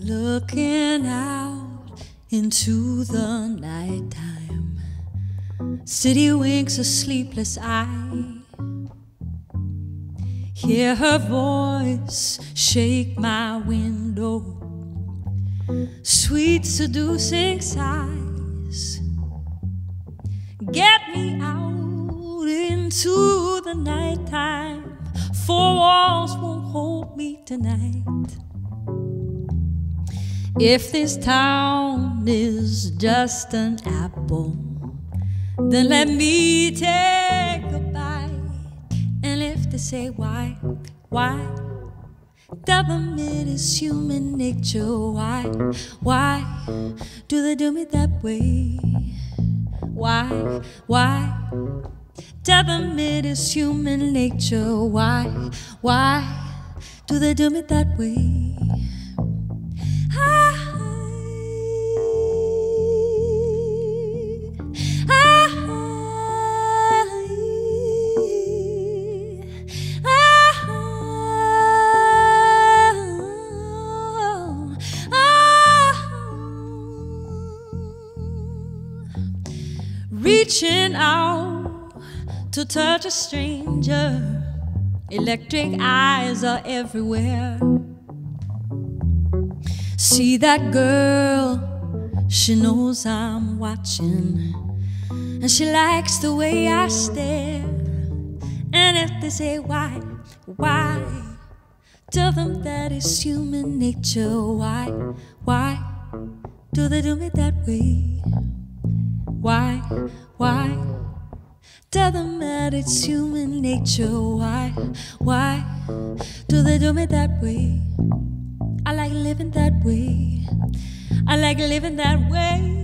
Looking out into the nighttime, city winks a sleepless eye. Hear her voice shake my window, sweet seducing sighs. Get me out into the nighttime, four walls won't hold me tonight. If this town is just an apple, then let me take they say why, why? It is human nature. Why, why do they do me that way? Why, why? It is human nature. Why, why do they do me that way? Reaching out to touch a stranger, electric eyes are everywhere. See that girl, she knows I'm watching, and she likes the way I stare. And if they say why, why, tell them that it's human nature. Why, why do they do me that way? Why, why? Tell them that it's human nature. Why, why do they do me that way? I like living that way. I like living that way.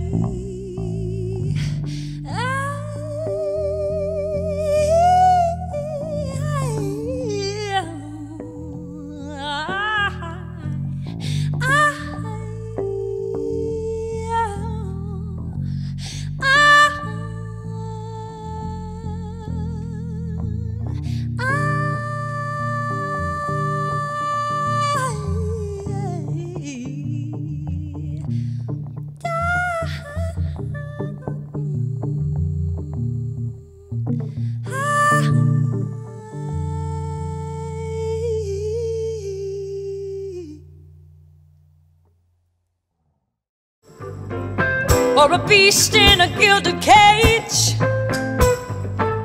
Or a beast in a gilded cage.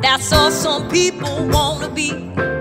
That's all some people wanna be.